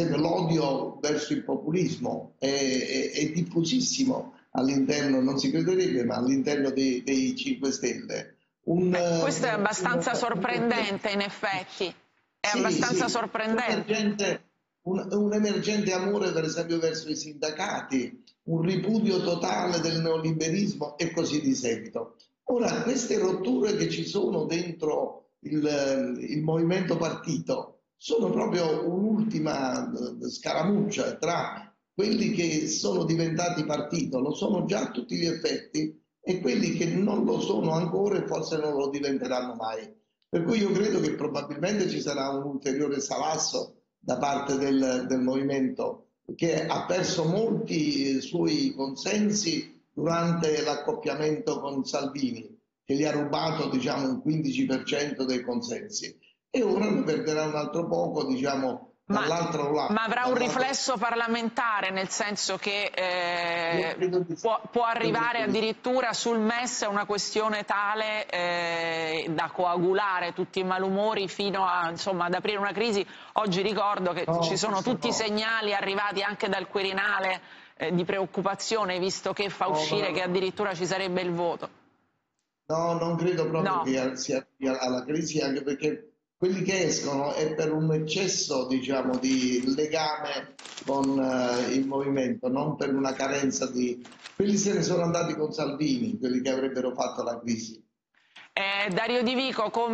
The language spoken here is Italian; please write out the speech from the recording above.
esempio l'odio verso il populismo è, è, è diffusissimo all'interno, non si crederebbe, ma all'interno dei, dei 5 Stelle. Un, Beh, questo è abbastanza un, sorprendente in effetti, è sì, abbastanza sì, sorprendente. Un, un, emergente amore per esempio verso i sindacati, un ripudio totale del neoliberismo e così di seguito. Ora, queste rotture che ci sono dentro il, il movimento partito sono proprio un'ultima eh, scaramuccia tra quelli che sono diventati partito, lo sono già a tutti gli effetti, e quelli che non lo sono ancora e forse non lo diventeranno mai. Per cui io credo che probabilmente ci sarà un ulteriore salasso da parte del, del movimento che ha perso molti suoi consensi durante l'accoppiamento con Salvini, che gli ha rubato diciamo, un 15% dei consensi e ora ne perderà un altro poco diciamo, ma, ma, avrà un riflesso parlamentare, nel senso che eh, può, può, arrivare addirittura sul MES una questione tale eh, da coagulare tutti i malumori fino a, insomma, ad aprire una crisi. Oggi ricordo che no, ci sono tutti no. i segnali arrivati anche dal Quirinale eh, di preoccupazione, visto che fa uscire no, che addirittura ci sarebbe il voto. No, non credo proprio che sia alla crisi, anche perché quelli che escono è per un eccesso diciamo, di legame con uh, il movimento, non per una carenza di... Quelli se ne sono andati con Salvini, quelli che avrebbero fatto la crisi. Eh, Dario Di Vico, come